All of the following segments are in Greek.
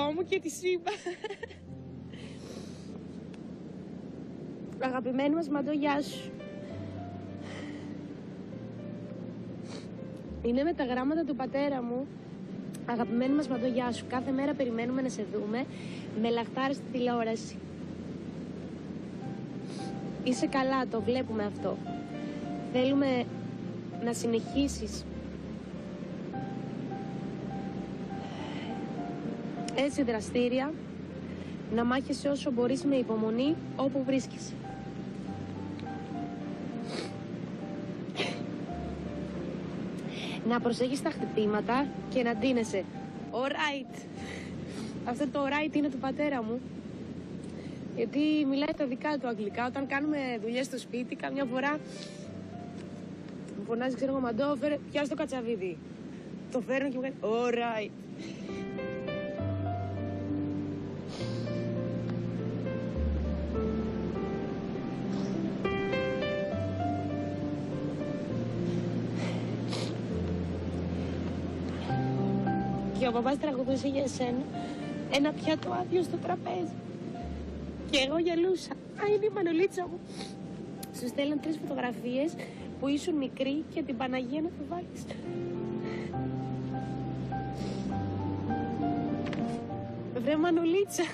μου και τη είπα. Αγαπημένη μας Μαντώ, γεια σου. Είναι με τα γράμματα του πατέρα μου. Αγαπημένη μας Μαντώ, γεια σου. Κάθε μέρα περιμένουμε να σε δούμε με λαχτάρι στη τηλεόραση. Είσαι καλά, το βλέπουμε αυτό. Θέλουμε να συνεχίσεις έτσι δραστήρια, να μάχεσαι όσο μπορείς με υπομονή όπου βρίσκεσαι. Να προσέχεις τα χτυπήματα και να ντύνεσαι. Alright. Αυτό το right είναι του πατέρα μου. Γιατί μιλάει τα δικά του αγγλικά. Όταν κάνουμε δουλειές στο σπίτι, καμιά φορά μου φωνάζει, ξέρω εγώ, μαντώ, φέρε, πιάσ' το κατσαβίδι. Το φέρνω και μου κάνει, alright. Και ο παπάς τραγουδούσε για σένα ένα πιάτο άδειο στο τραπέζι. Και εγώ γελούσα. Α, είναι η Μανολίτσα μου. Σου στέλνω τρεις φωτογραφίες που ήσουν μικρή και την Παναγία να το βάλεις. Βρε Μανολίτσα.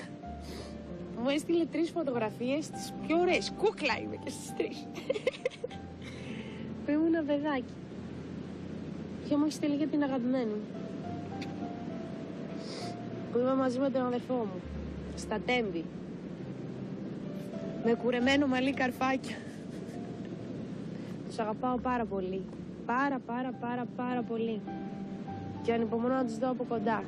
Μου έστειλε τρεις φωτογραφίες, τις πιο ωραίες. Κούκλα είμαι και στις τρεις. που ήμουν ένα παιδάκι. Και μου έχει στείλει για την αγαπημένη μου. Που είμαι μαζί με τον αδερφό μου. Στα τέμπη. Με κουρεμένο μαλλί καρφάκια. Τους αγαπάω πάρα πολύ. Πάρα πάρα πάρα πάρα πολύ. Και ανυπομονώ να τους δω από κοντά.